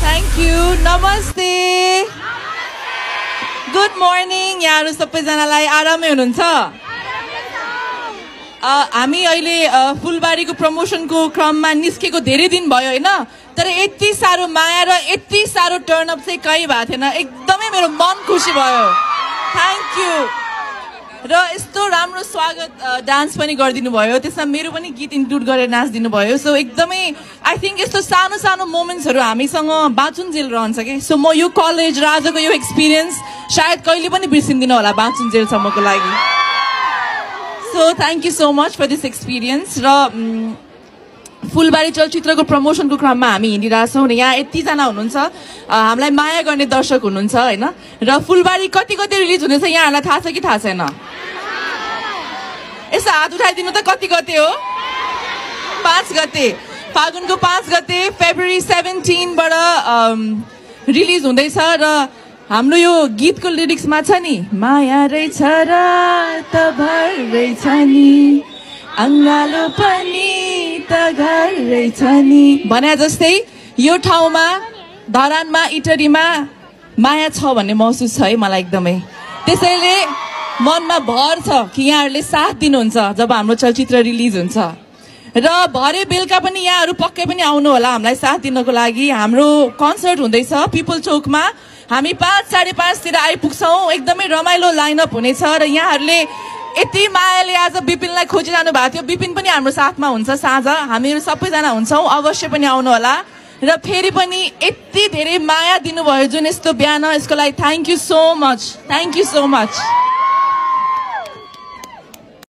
Thank you नमस्ते good morning यहाँहरू सबैजनालाई आरामै हुनुहुन्छ? हामी अहिले फुलबारीको प्रमोसनको क्रममा निस्केको धेरै दिन भयो होइन? तर यति साह्रो माया र यति साह्रो टर्नअप चाहिँ कहीँ भएको थिएन। एकदमै मेरो मन खुसी भयो। थ्याङ्क यू र यस्तो राम्रो स्वागत डान्स पनि गरिदिनु भयो। त्यसमा मेरो पनि गीत इन्क्लुड गरेर नाचिदिनु भयो। सो एकदमै आई थिङ्क यस्तो सानो सानो मोमेन्ट्सहरू हामीसँग बाँचुन्जेल रहन्छ कि सो म यो कलेज र आजको यो एक्सपिरियन्स सायद कहिले पनि बिर्सिँदिनँ होला बाँचुन्जेलसम्मको लागि। So thank you so much for this experience र फुलबारी चलचित्रको प्रमोसनको क्रममा हामी हिँडिरहेछौँ र यहाँ यतिजना हुनुहुन्छ। हामीलाई माया गर्ने दर्शक हुनुहुन्छ होइन? र फुलबारी कति कति रिलिज हुनेछ यहाँहरूलाई थाहा छ कि थाहा छैन? यसो हात उठाइदिनु त कति गते हो? पाँच गते। फागुनको पाँच गते फेब्रुअरी सेभेन्टिनबाट रिलिज हुँदैछ र हाम्रो यो गीतको लिरिक्समा छ नि माया रहेछ र त रहेछ नि अङ्गालो पनि त नि भने जस्तै यो ठाउँमा धरानमा इटरीमा माया छ भन्ने महसुस छ है मलाई एकदमै। त्यसैले मनमा भर छ कि यहाँहरूले साथ दिनुहुन्छ जब हाम्रो चलचित्र रिलिज हुन्छ। र भरे बेलुका पनि यहाँहरू पक्कै पनि आउनु होला हामीलाई साथ दिनको लागि। हाम्रो कन्सर्ट हुँदैछ पिपल चोकमा। हामी पाँच साढे पाँचतिर आइपुग्छौँ। एकदमै रमाइलो लाइनअप हुनेछ र यहाँहरूले यति मायाले आज विपिनलाई खोजिरहनु भएको थियो। विपिन पनि हाम्रो साथमा हुन्छ साँझ। हामीहरू सबैजना हुन्छौँ। अवश्य पनि आउनु होला र फेरि पनि यति धेरै माया दिनुभयो जुन यस्तो बिहान। यसको लागि thank you so much thank you so much